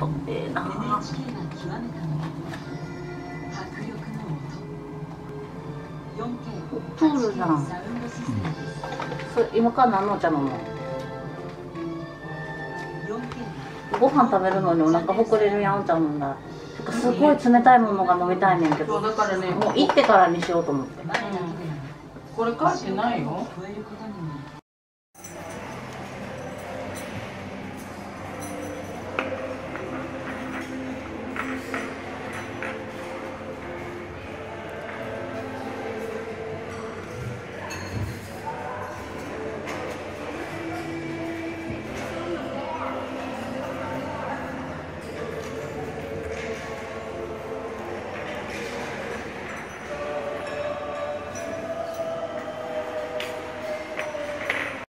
NHK が極めたのは迫力の音 4K プールじゃん。サウンドシステムですそれ今から何の？お茶飲むのご飯食べるのにお腹ほくれるやんお茶飲んだ。かすごい冷たいものが飲みたいねんけそうどだからねもう行ってからにしようと思ってうん。これ書いてないよ